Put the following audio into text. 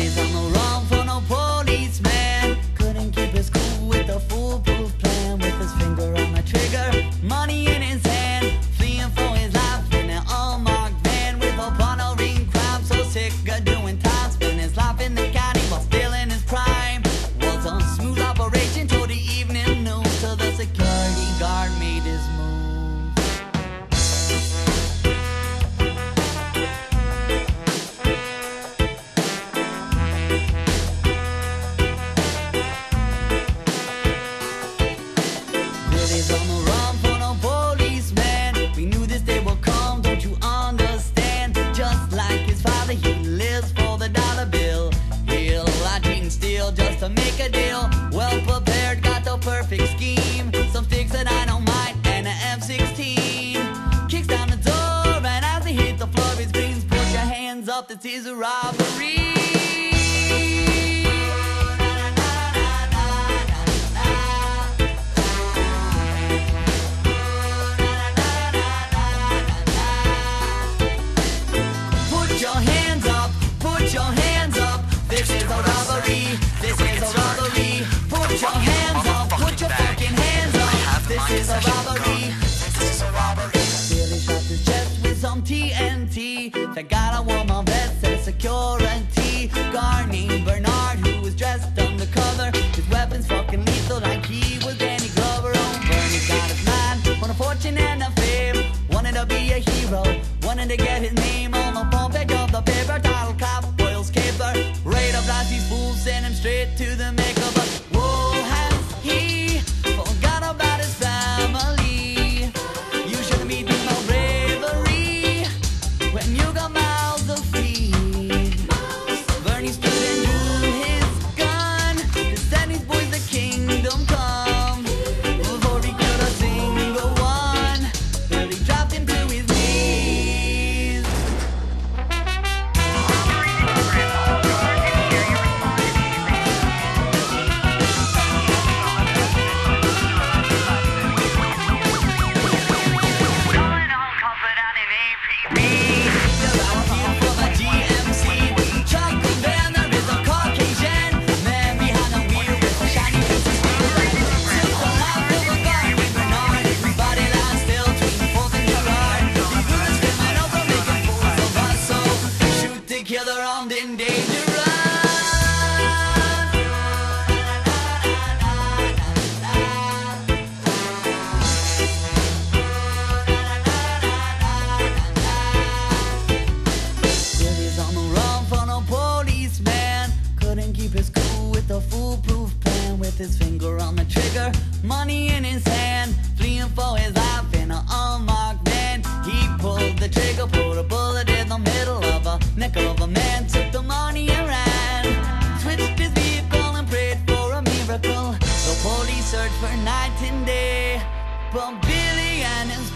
on the run no policeman. Couldn't keep his cool with a foolproof plan. With his finger on the trigger, money in his hand. Fleeing for his life in an unmarked van. With a ring crime, so sick of doing time. Spent his life in the while still in his prime. Was smooth operation till the evening news. Till the security guard made his move. Billy's on the run for no policeman. We knew this day would come, don't you understand? Just like his father, he lives for the dollar bill. He'll lie, cheat, and steal just to make a deal. Well prepared, got the perfect scheme. Some sticks of dynamite and an M16. Kicks down the door, and as he hit the floor, he screams, Put your hands up, this is a robbery. Hands up. This is a robbery, this is a robbery. Put your hands up, put your fucking hands up. This is a robbery. This is a robbery. Billy shot his chest with some TNT. They got a woman vest and security. Guard Bernard, who was dressed undercover. His weapons fucking lethal like he was Danny Glover. Oh, Bernie got his man, won a fortune and a fame. Wanted to be a hero, wanted to get his name Raid up last these fools, send him straight to the maker. But whoa, has he forgot about his family? You should meet him no bravery when you got mouths to feed. Bernie stood Couldn't keep his cool with a foolproof plan. With his finger on the trigger, money in his hand. Fleeing for his life in an unmarked van. He pulled the trigger, put a bullet in the middle of a neck of a man. Took the money and ran. Switched his vehicle and prayed for a miracle. The police searched for night and day. But Billy and his